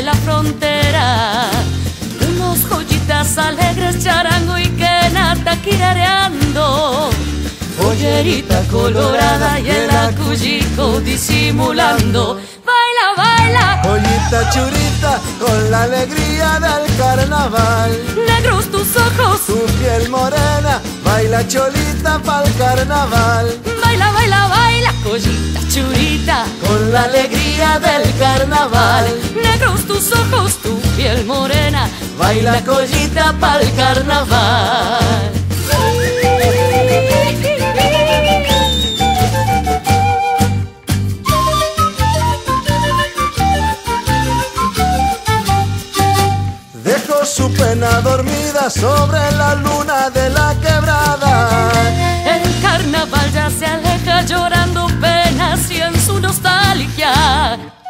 de la frontera. Unos joyitas alegres, charango y quena taquirareando. Pollerita colorada y el acuyico disimulando. Baila, baila, Joyita churita con la alegría del carnaval. negros tus ojos. Tu piel morena, baila cholita pa'l carnaval. Baila, baila, baila, collita churita. Con la alegría del carnaval. Tus ojos, tu piel morena. Baila collita pa'l carnaval. Dejó su pena dormida sobre la luna de la quebrada.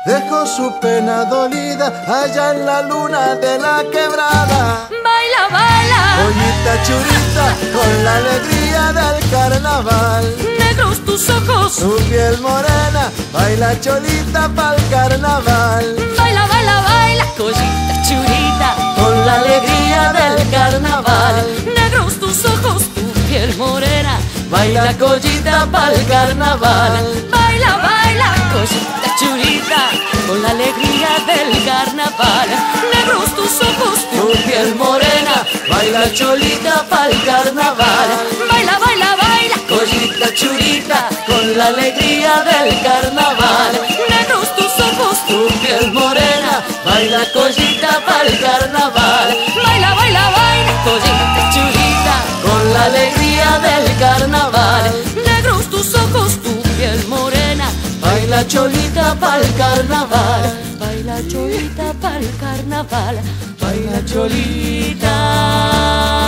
Dejó su pena dolida allá en la luna de la quebrada. Baila, baila, Joyita churita con la alegría del carnaval. negros tus ojos. Tu piel morena, baila cholita pa'l carnaval. Baila, baila, baila, collita churita. Con la alegría del carnaval. Negros tus ojos, tu piel morena. Baila collita pa'l carnaval. Baila, baila, Negros tus ojos, Tu piel morena, baila cholita pa'l carnaval. Baila, baila, baila, Collita churita, con la alegría del carnaval. negros tus ojos. Tu piel morena, baila collita pa'l carnaval. Baila, baila, baila, collita churita. Con la alegría del carnaval. Negros tus ojos, tu piel morena. Baila cholita pa'l carnaval. Baila cholita pa'l carnaval. Baila cholita.